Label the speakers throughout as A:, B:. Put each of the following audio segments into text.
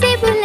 A: से बुला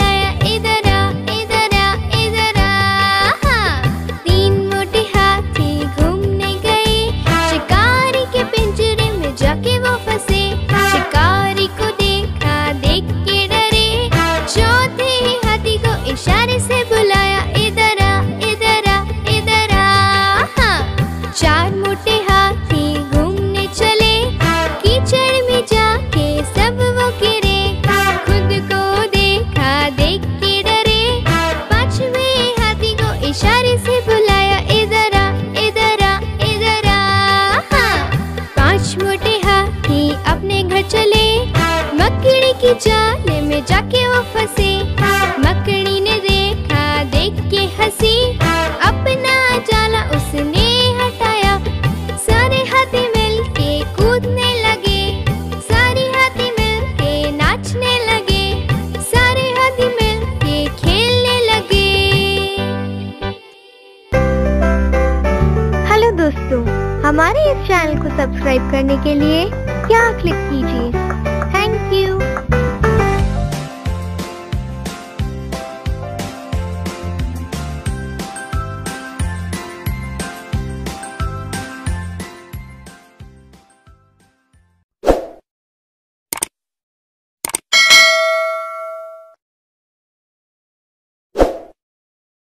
A: की जाल में जाके वो फंसे। मकड़ी ने देखा, देख के हँसी। अपना जाला उसने हटाया। सारे हाथी मिलके कूदने लगे। सारे हाथी मिलके नाचने लगे। सारे हाथी मिलके खेलने लगे।
B: हेलो दोस्तों, हमारे इस चैनल को सब्सक्राइब करने के लिए क्या क्लिक कीजिए?